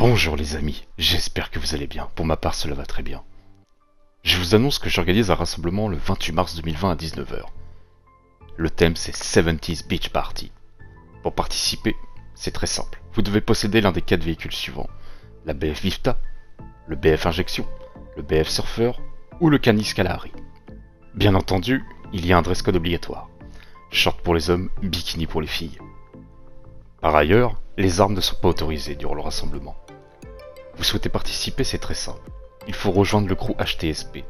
Bonjour les amis, j'espère que vous allez bien. Pour ma part, cela va très bien. Je vous annonce que j'organise un rassemblement le 28 mars 2020 à 19h. Le thème c'est 70s Beach Party. Pour participer, c'est très simple. Vous devez posséder l'un des quatre véhicules suivants. La BF Vifta, le BF Injection, le BF Surfer ou le Canis Calari. Bien entendu, il y a un dress code obligatoire. Short pour les hommes, bikini pour les filles. Par ailleurs, les armes ne sont pas autorisées durant le rassemblement. Vous souhaitez participer, c'est très simple. Il faut rejoindre le crew HTSP.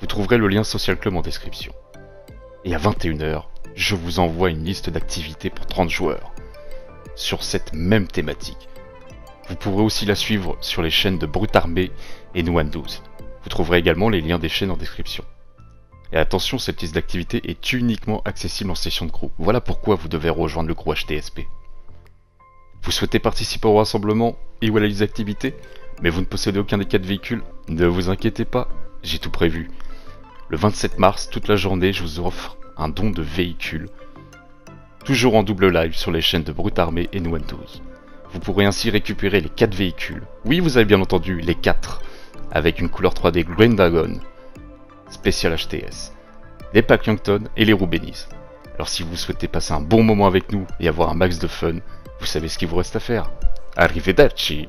Vous trouverez le lien Social Club en description. Et à 21h, je vous envoie une liste d'activités pour 30 joueurs. Sur cette même thématique. Vous pourrez aussi la suivre sur les chaînes de Brut Armée et Nuan 12. Vous trouverez également les liens des chaînes en description. Et attention, cette liste d'activités est uniquement accessible en session de crew. Voilà pourquoi vous devez rejoindre le crew HTSP. Vous souhaitez participer au rassemblement et ou à la liste d'activités mais vous ne possédez aucun des quatre véhicules, ne vous inquiétez pas, j'ai tout prévu. Le 27 mars, toute la journée, je vous offre un don de véhicules. Toujours en double live sur les chaînes de Brut Armée et Nuantos. Vous pourrez ainsi récupérer les 4 véhicules. Oui, vous avez bien entendu, les 4. Avec une couleur 3D Green Dragon, spécial HTS, les packs Youngton et les roues. Alors si vous souhaitez passer un bon moment avec nous et avoir un max de fun, vous savez ce qu'il vous reste à faire. Arrivederci